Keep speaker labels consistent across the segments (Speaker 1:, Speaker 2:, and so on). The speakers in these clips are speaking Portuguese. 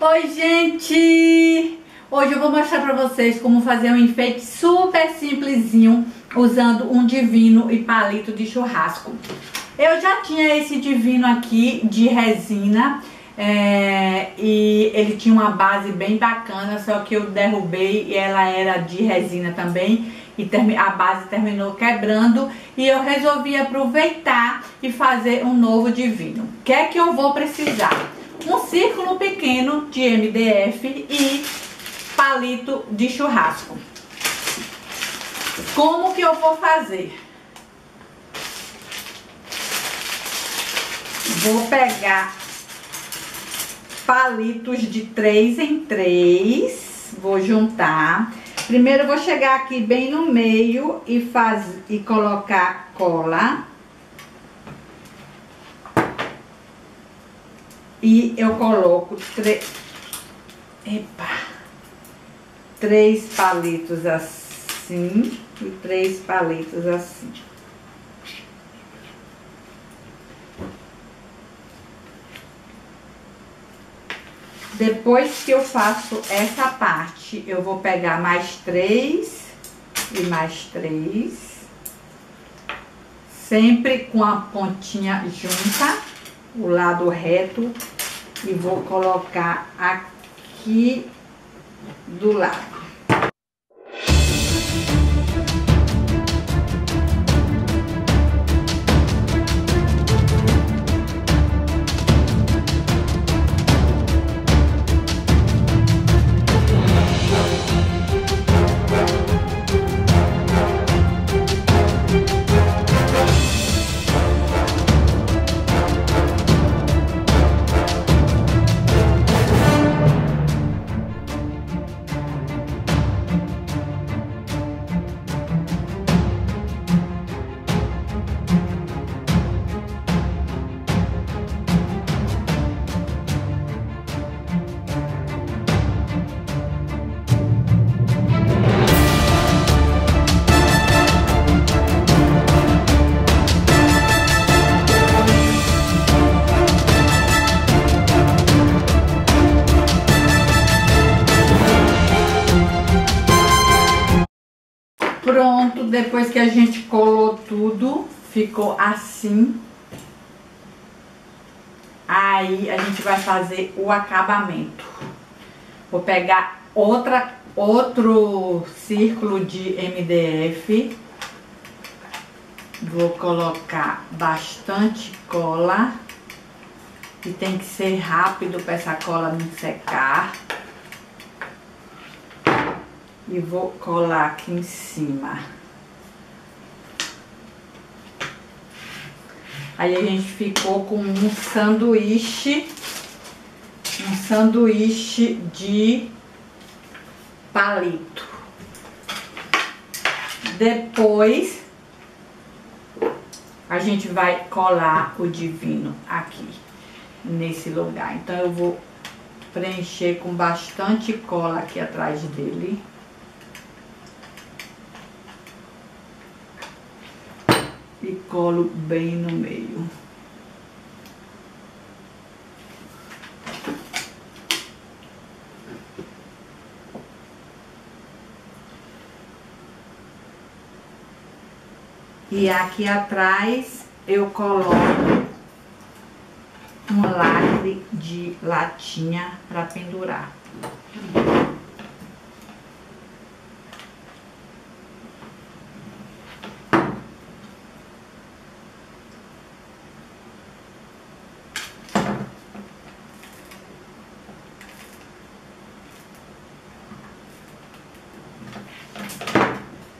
Speaker 1: Oi gente! Hoje eu vou mostrar pra vocês como fazer um enfeite super simplesinho usando um divino e palito de churrasco. Eu já tinha esse divino aqui de resina é, e ele tinha uma base bem bacana, só que eu derrubei e ela era de resina também e a base terminou quebrando e eu resolvi aproveitar e fazer um novo divino. O que é que eu vou precisar? Um círculo pequeno de MDF e palito de churrasco. Como que eu vou fazer? Vou pegar palitos de 3 em 3, vou juntar. Primeiro vou chegar aqui bem no meio e, faz, e colocar cola. E eu coloco três, epa, três palitos assim e três palitos assim. Depois que eu faço essa parte, eu vou pegar mais três e mais três. Sempre com a pontinha junta o lado reto e vou colocar aqui do lado. Pronto, depois que a gente colou tudo, ficou assim. Aí a gente vai fazer o acabamento. Vou pegar outra, outro círculo de MDF. Vou colocar bastante cola. E tem que ser rápido para essa cola não secar e vou colar aqui em cima. Aí a gente ficou com um sanduíche, um sanduíche de palito. Depois, a gente vai colar o divino aqui, nesse lugar. Então, eu vou preencher com bastante cola aqui atrás dele. Colo bem no meio. E aqui atrás eu coloco um lacre de latinha para pendurar.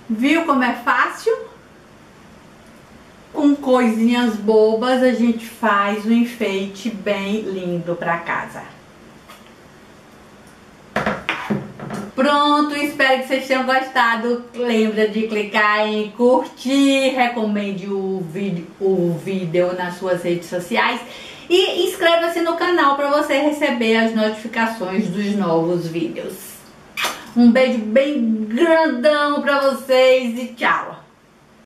Speaker 1: Viu como é fácil? Com coisinhas bobas a gente faz um enfeite bem lindo para casa. Pronto, espero que vocês tenham gostado. Lembra de clicar em curtir, recomende o vídeo, o vídeo nas suas redes sociais e inscreva-se no canal para você receber as notificações dos novos vídeos. Um beijo bem grandão pra vocês e tchau!